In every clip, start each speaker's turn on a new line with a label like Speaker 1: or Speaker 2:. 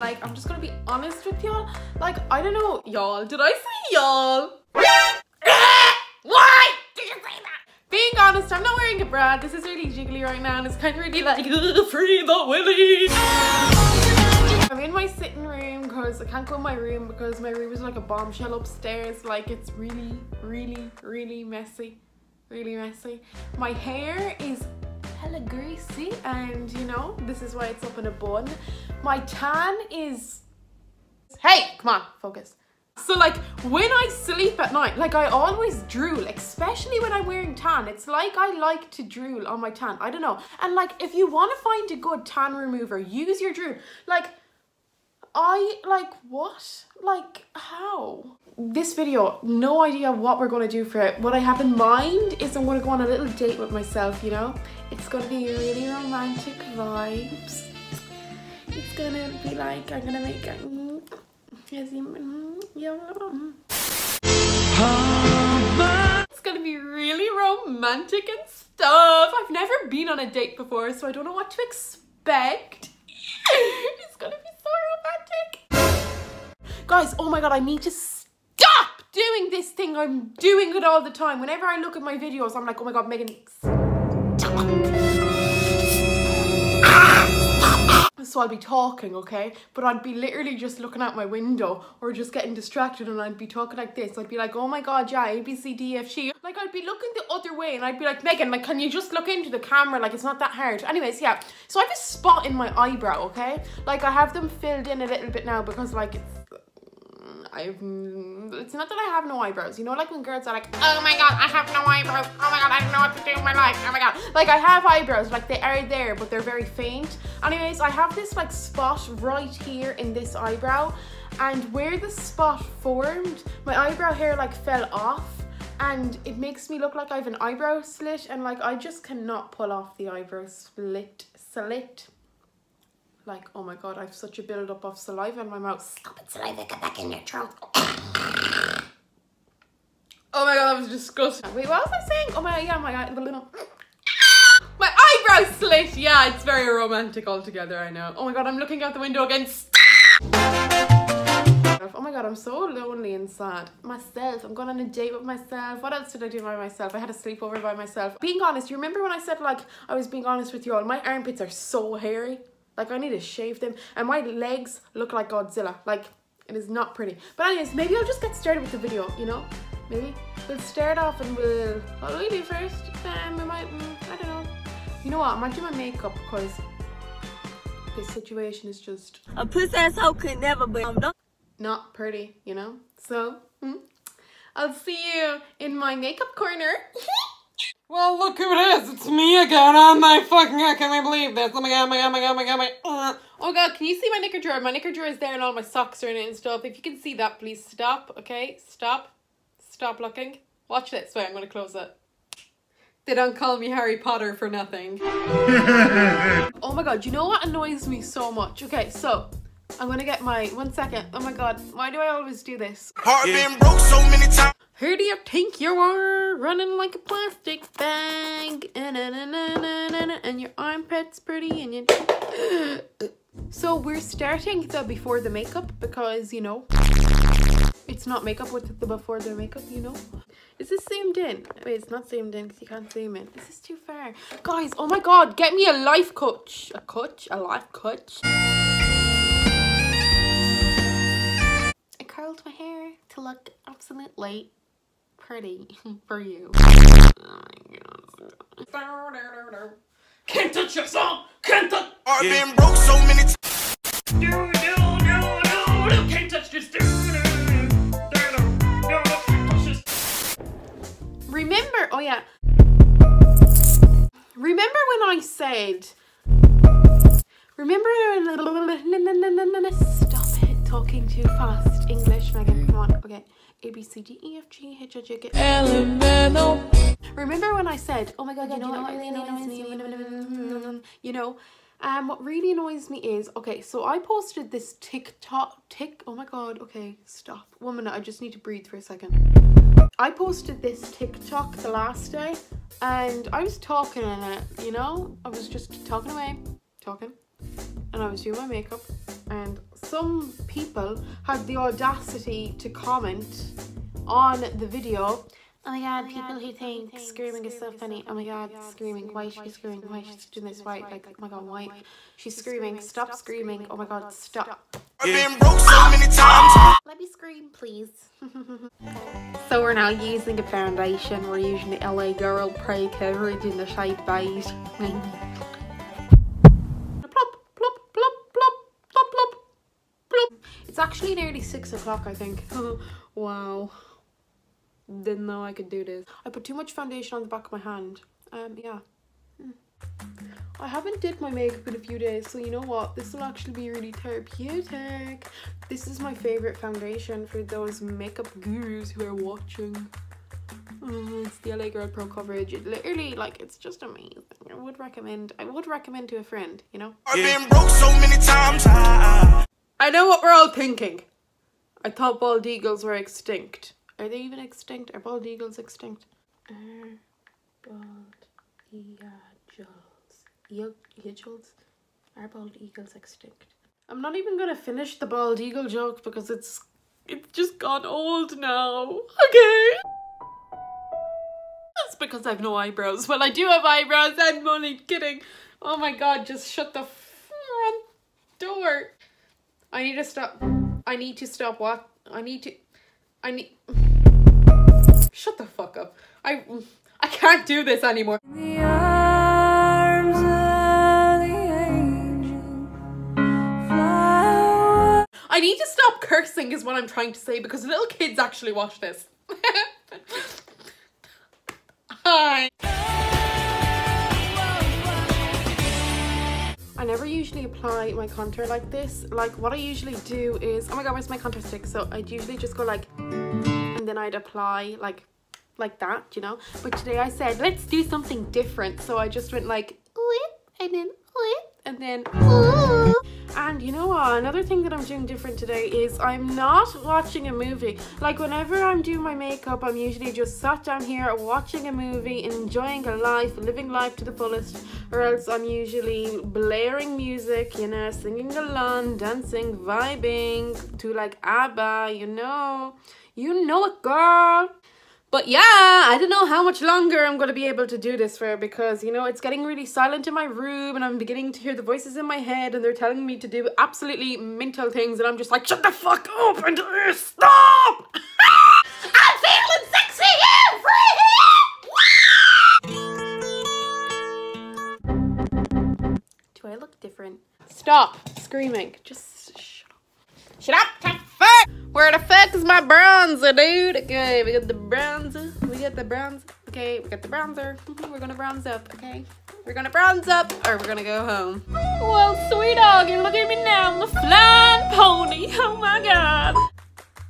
Speaker 1: Like, I'm just gonna be honest with y'all. Like, I don't know, y'all. Did I say y'all? Why did you say that? Being honest, I'm not wearing a bra. This is really jiggly right now and it's kind of really like, free the willy. I'm in my sitting room because I can't go in my room because my room is like a bombshell upstairs. Like, it's really, really, really messy. Really messy. My hair is hella greasy and you know this is why it's up in a bun my tan is hey come on focus. So like when I sleep at night like I always drool especially when I'm wearing tan. It's like I like to drool on my tan. I don't know. And like if you want to find a good tan remover use your drool. Like I like what? Like how this video no idea what we're going to do for it what I have in mind is I'm to go on a little date with myself you know it's gonna be really romantic vibes. It's gonna be like I'm gonna make a mm, mm, It's gonna be really romantic and stuff. I've never been on a date before, so I don't know what to expect. it's gonna be so romantic. Guys, oh my god, I need to stop doing this thing. I'm doing it all the time. Whenever I look at my videos, I'm like, oh my god, Megan, so I'll be talking, okay? But I'd be literally just looking out my window or just getting distracted and I'd be talking like this. I'd be like, oh my god, yeah, A, B, C, D, F, G. Like, I'd be looking the other way and I'd be like, Megan, like, can you just look into the camera? Like, it's not that hard. Anyways, yeah. So I have a spot in my eyebrow, okay? Like, I have them filled in a little bit now because, like, it's I've it's not that I have no eyebrows. You know, like when girls are like, oh my god, I have no eyebrows. Oh my god, I don't know what to do with my life. Oh my god. Like I have eyebrows, like they are there, but they're very faint. Anyways, I have this like spot right here in this eyebrow. And where the spot formed, my eyebrow hair like fell off and it makes me look like I have an eyebrow slit and like I just cannot pull off the eyebrow split slit like, oh my god, I have such a build-up of saliva in my mouth. Stop it, saliva, get back in your throat. oh my god, that was disgusting. Wait, what was I saying? Oh my, yeah, my, the little... My eyebrow slit! Yeah, it's very romantic altogether, I know. Oh my god, I'm looking out the window again. Oh my god, I'm so lonely and sad. Myself, I'm going on a date with myself. What else did I do by myself? I had a sleepover by myself. Being honest, you remember when I said like, I was being honest with you all? My armpits are so hairy. Like I need to shave them. And my legs look like Godzilla. Like it is not pretty. But anyways, maybe I'll just get started with the video, you know? Maybe. We'll start off and we'll, what will we do first? Um, we might, mm, I don't know. You know what, I might do my makeup because this situation is just...
Speaker 2: A pussy asshole could never be
Speaker 1: not pretty, you know? So, hmm, I'll see you in my makeup corner.
Speaker 3: Well, look who it is. It's me again. Oh my fucking god, can I believe this? Oh my god, oh my god, oh my god, oh my god, oh my god. Uh.
Speaker 1: Oh god, can you see my knicker drawer? My knicker drawer is there and all my socks are in it and stuff. If you can see that, please stop, okay? Stop. Stop looking. Watch this. Wait, I'm going to close it. They don't call me Harry Potter for nothing. oh my god, you know what annoys me so much? Okay, so I'm gonna get my one second. Oh my god, why do I always do this? Heart been broke so many times. Who do you think you are? Running like a plastic bag. And and your armpit's pretty and you... so we're starting the before the makeup because, you know, it's not makeup with the before the makeup, you know? Is this zoomed in? Wait, it's not zoomed in because you can't zoom in. This is too far. Guys, oh my god, get me a life coach. A coach? A life coach? I curled my hair to look absolutely pretty for you. Oh
Speaker 3: Can't touch your song! Can't touch!
Speaker 4: I've been broke so many times.
Speaker 3: Can't touch this.
Speaker 1: Remember, oh yeah. Remember when I said, remember, stop it, talking too fast. English, on, okay. A, B, C, D, E, F, G, H, I, J, K, L, M, N, O. Remember when I said, oh my god, oh you know what really annoys me? Mm, mm, mm, you know, um, what really annoys me is, okay, so I posted this TikTok, tick, oh my god, okay, stop. One minute, I just need to breathe for a second. I posted this TikTok the last day and I was talking in it, you know? I was just talking away, talking, and I was doing my makeup and some people had the audacity to comment on the video. Oh my god, oh people who think screaming is so funny. Oh my oh god, screaming. Why is she screaming? Why is she doing this? Why? Like, oh my god, oh why? She's screaming. Stop screaming. Oh my god, stop.
Speaker 4: I've been broke so many times.
Speaker 1: Let me scream, please. so we're now using a foundation. We're using the LA Girl Pro coverage in the shade beige. It's actually nearly six o'clock, I think. wow. Didn't know I could do this. I put too much foundation on the back of my hand. Um, yeah. Hmm. I haven't did my makeup in a few days, so you know what? This will actually be really therapeutic. This is my favorite foundation for those makeup gurus who are watching. Oh, it's the LA Girl Pro coverage. It literally, like, it's just amazing. I would recommend. I would recommend to a friend. You know.
Speaker 4: I've been broke so many times. I,
Speaker 1: I know what we're all thinking. I thought bald eagles were extinct. Are they even extinct? Are bald eagles extinct? Are bald eagles Eag- eagles? Are bald eagles extinct? I'm not even gonna finish the bald eagle joke because it's it's just gone old now. Okay. That's because I have no eyebrows. Well, I do have eyebrows. I'm only kidding. Oh my god! Just shut the front door. I need to stop. I need to stop. What? I need to. I need. Shut the fuck up. I. I can't do this anymore. I need to stop cursing, is what I'm trying to say, because little kids actually watch this. usually apply my contour like this. Like what I usually do is, oh my god, where's my contour stick? So I'd usually just go like, and then I'd apply like, like that, you know? But today I said, let's do something different. So I just went like, and then, and then. And you know what? Another thing that I'm doing different today is I'm not watching a movie. Like whenever I'm doing my makeup, I'm usually just sat down here watching a movie, enjoying a life, living life to the fullest, or else I'm usually blaring music, you know, singing along, dancing, vibing to like ABBA, you know. You know it, girl. But yeah, I don't know how much longer I'm going to be able to do this for because, you know, it's getting really silent in my room and I'm beginning to hear the voices in my head and they're telling me to do absolutely mental things and I'm just like, shut the fuck up and stop! I'm feeling sexy free! Do I look different? Stop screaming. Just shut up. Shut up! fuck! Where the fuck is my bronzer, dude? Okay, we got the bronzer. Got the browns. Okay, we got the bronzer. Mhm, We're gonna bronze up, okay? We're gonna bronze up or we're gonna go home. Well, sweet doggy, look at me now. I'm a flying pony. Oh my god.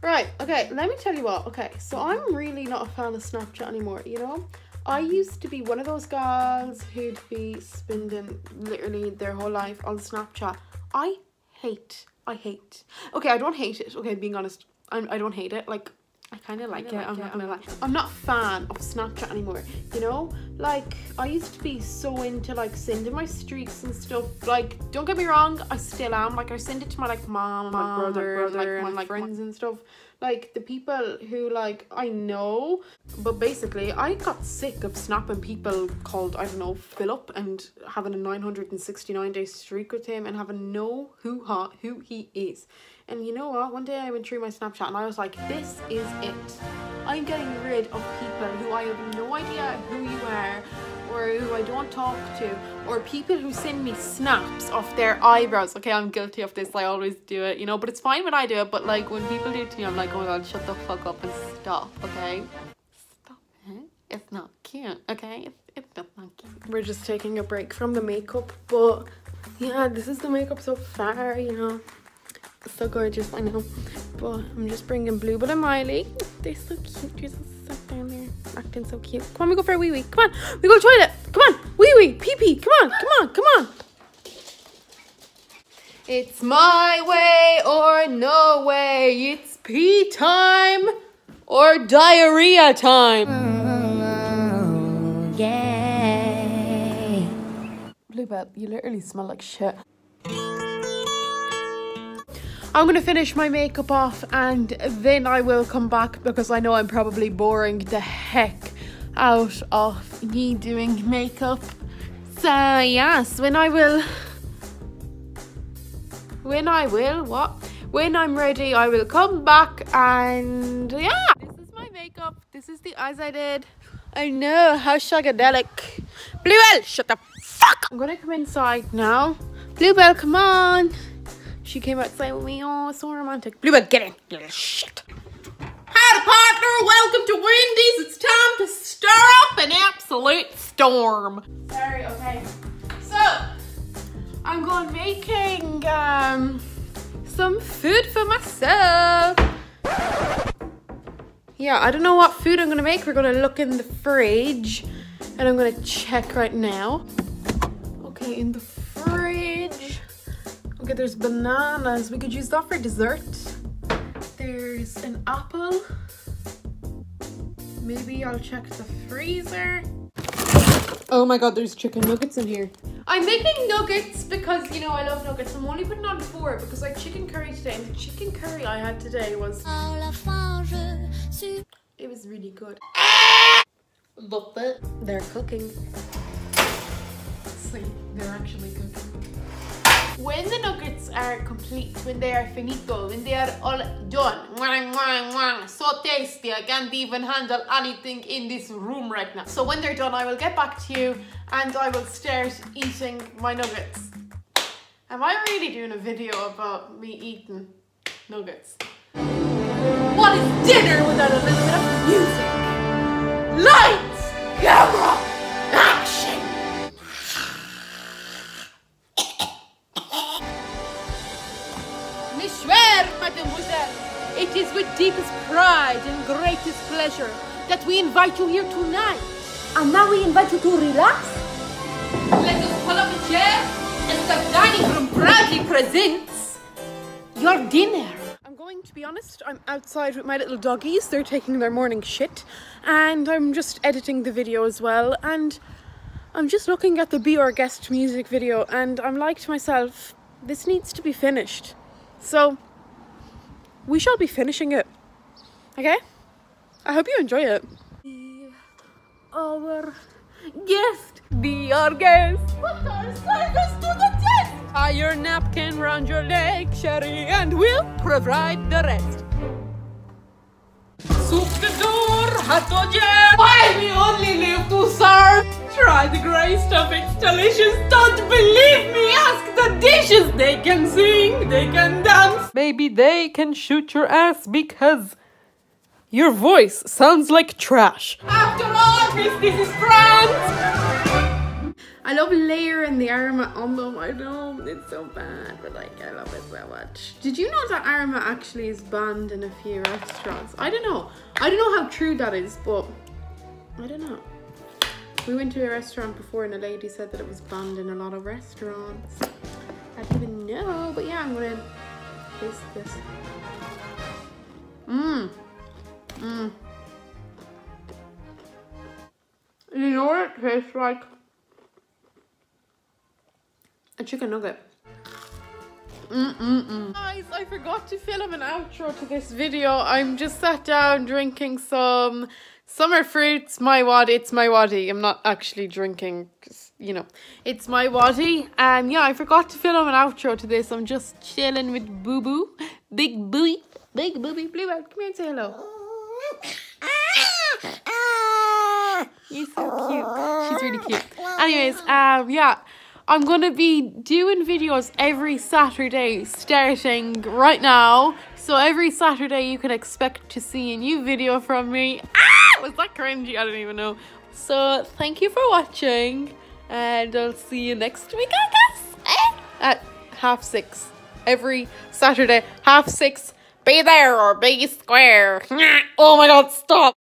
Speaker 1: Right, okay, let me tell you what. Okay, so I'm really not a fan of Snapchat anymore, you know? I used to be one of those girls who'd be spending literally their whole life on Snapchat. I hate, I hate. Okay, I don't hate it. Okay, being honest, I'm, I don't hate it. Like, I kind of like it. I'm not gonna lie. I'm not a fan of Snapchat anymore. You know, like I used to be so into like sending my streaks and stuff. Like, don't get me wrong, I still am. Like, I send it to my like mom, my brother, and, like my like friends and stuff. Like the people who like I know, but basically I got sick of snapping people called I don't know Philip and having a 969 day streak with him and having no who ha who he is. And you know what? One day I went through my Snapchat and I was like, this is it. I'm getting rid of people who I have no idea who you are or who I don't talk to or people who send me snaps of their eyebrows. Okay, I'm guilty of this. I always do it, you know, but it's fine when I do it. But like when people do it to me, I'm like, oh my god, shut the fuck up and stop, okay? Stop it. It's not cute, okay? It's, it's just not cute. We're just taking a break from the makeup, but yeah, this is the makeup so far, you know so gorgeous, I know. But I'm just bringing Bluebell and Miley. They're so cute. They're so stuck down there, acting so cute. Come on, we go for a wee wee. Come on, we go to the toilet. Come on, wee wee, pee pee. Come on, come on, come on. It's my way or no way. It's pee time or diarrhea time. Oh, Bluebell, you literally smell like shit. I'm gonna finish my makeup off and then I will come back because I know I'm probably boring the heck out of me doing makeup. So yes, when I will when I will what? When I'm ready I will come back and yeah this is my makeup. This is the eyes I did. I know how shagadelic. Bluebell, shut the fuck! I'm gonna come inside now. Bluebell, come on. She came outside with me. Oh, so romantic. Bluebell, get in, you little shit. Howdy, partner. Welcome to Wendy's. It's time to stir up an absolute storm. Sorry, okay. So, I'm going making um some food for myself. Yeah, I don't know what food I'm gonna make. We're gonna look in the fridge and I'm gonna check right now. Okay, in the fridge. Okay, there's bananas. We could use that for dessert. There's an apple. Maybe I'll check the freezer. Oh my god, there's chicken nuggets in here. I'm making nuggets because, you know, I love nuggets. I'm only putting on four because I had chicken curry today. And the chicken curry I had today was... It was really good. But they're cooking. See, they're actually cooking. When the nuggets are complete, when they are finito, when they are all done, mwah, mwah, mwah, so tasty, I can't even handle anything in this room right now. So when they're done, I will get back to you and I will start eating my nuggets. Am I really doing a video about me eating nuggets? What is dinner without a little bit of music? Deepest pride and greatest pleasure that we invite you here tonight.
Speaker 2: And now we invite you to relax.
Speaker 1: Let us pull up a chair and the dining room proudly presents your dinner. I'm going to be honest, I'm outside with my little doggies. They're taking their morning shit. And I'm just editing the video as well. And I'm just looking at the Be Our Guest music video and I'm like to myself, this needs to be finished. So we shall be finishing it. Okay? I hope you enjoy it. Our guest, be our guest. Put our to the test. Tie your napkin round your leg, Sherry, and we'll provide the rest. Soup the door. Why we only live to serve? Try the grey stuff, it's delicious. Don't believe me, ask the dishes. They can sing, they can dance.
Speaker 3: Maybe they can shoot your ass because your voice sounds like trash.
Speaker 1: After all, this, this is France. I love layering the Aromat on them. I know it's so bad, but like I love it so much. Did you know that Aromat actually is banned in a few restaurants? I don't know. I don't know how true that is, but I don't know. We went to a restaurant before and a lady said that it was banned in a lot of restaurants. I don't even know, but yeah, I'm gonna taste this. Mmm. Mmm. You know what it tastes like? A chicken nugget. Mm-mm-mm. Guys, I forgot to film an outro to this video. I'm just sat down drinking some summer fruits. My wad, it's my waddy. I'm not actually drinking, you know, it's my waddy. And yeah, I forgot to film an outro to this. I'm just chilling with Boo Boo. Big Booey. Big Booby Bluebell. Come here and say hello. You're so cute. She's really cute. Anyways, um, yeah. I'm gonna be doing videos every Saturday starting right now. So every Saturday you can expect to see a new video from me. Ah! Was that cringy? I don't even know. So thank you for watching and I'll see you next week, I guess. Eh? At half six. Every Saturday, half six. Be there or be square. Oh my god, stop.